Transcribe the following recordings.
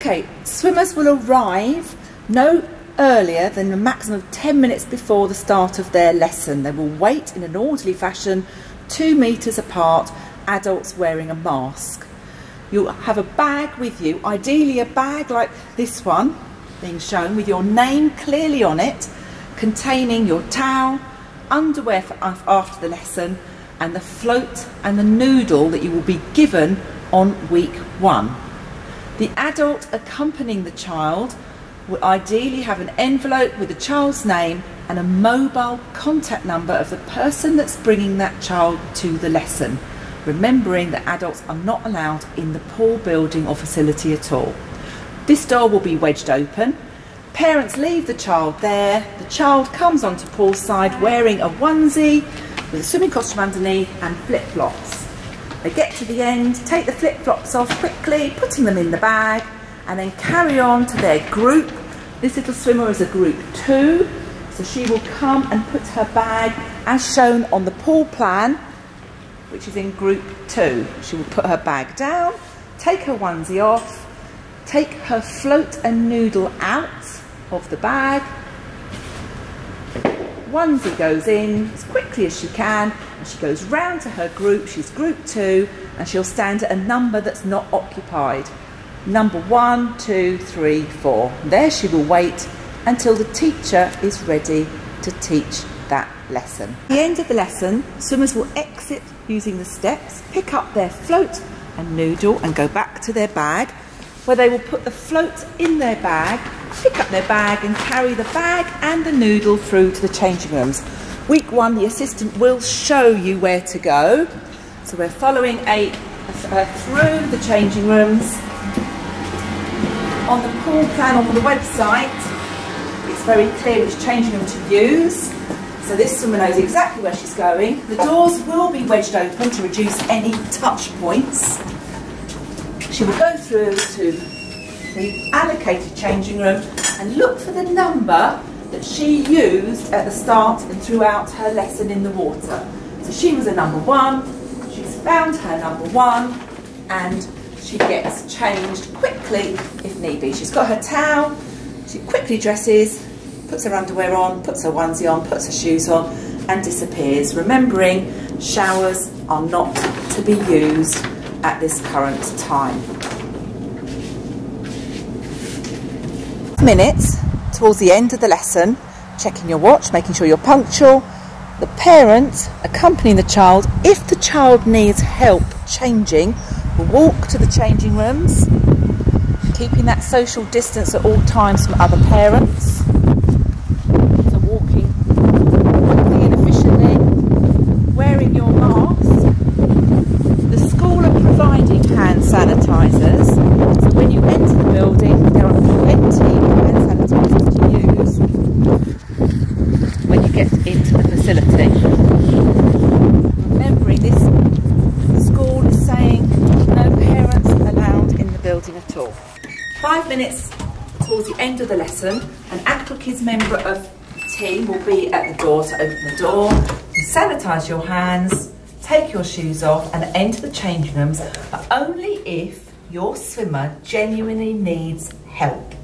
Okay, swimmers will arrive no earlier than a maximum of 10 minutes before the start of their lesson. They will wait in an orderly fashion, two metres apart, adults wearing a mask. You'll have a bag with you, ideally a bag like this one being shown with your name clearly on it, containing your towel, underwear after the lesson, and the float and the noodle that you will be given on week one. The adult accompanying the child will ideally have an envelope with the child's name and a mobile contact number of the person that's bringing that child to the lesson, remembering that adults are not allowed in the pool building or facility at all. This door will be wedged open. Parents leave the child there. The child comes onto poolside wearing a onesie with a swimming costume underneath and flip-flops. They get to the end, take the flip-flops off quickly, putting them in the bag, and then carry on to their group. This little swimmer is a group two, so she will come and put her bag as shown on the pool plan, which is in group two. She will put her bag down, take her onesie off, take her float and noodle out of the bag, onesie goes in as quickly as she can and she goes round to her group, she's group two, and she'll stand at a number that's not occupied. Number one, two, three, four. There she will wait until the teacher is ready to teach that lesson. At the end of the lesson, swimmers will exit using the steps, pick up their float and noodle and go back to their bag where they will put the float in their bag pick up their bag and carry the bag and the noodle through to the changing rooms. Week one, the assistant will show you where to go. So we're following a, through the changing rooms. On the pool plan on the website, it's very clear which changing room to use. So this swimmer knows exactly where she's going. The doors will be wedged open to reduce any touch points. She will go through to the allocated changing room and look for the number that she used at the start and throughout her lesson in the water. So she was a number one, she's found her number one and she gets changed quickly if need be. She's got her towel, she quickly dresses, puts her underwear on, puts her onesie on, puts her shoes on and disappears, remembering showers are not to be used at this current time. minutes towards the end of the lesson, checking your watch, making sure you're punctual. The parent accompanying the child, if the child needs help changing, walk to the changing rooms, keeping that social distance at all times from other parents. So walking quickly and efficiently, wearing your mask. The school are providing hand sanitisers, so when you enter the building, there are plenty of hand sanitizers to use when you get into the facility. Remembering this, school is saying no parents allowed in the building at all. Five minutes towards the end of the lesson, an Aqua Kids member of the team will be at the door to open the door. Sanitise your hands, take your shoes off and enter the changing rooms, but only if your swimmer genuinely needs help.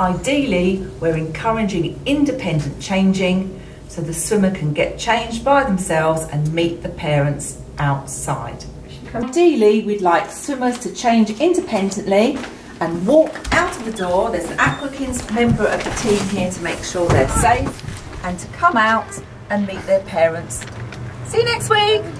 Ideally, we're encouraging independent changing so the swimmer can get changed by themselves and meet the parents outside. Ideally, we'd like swimmers to change independently and walk out of the door. There's an Aqua Kids member of the team here to make sure they're safe and to come out and meet their parents. See you next week.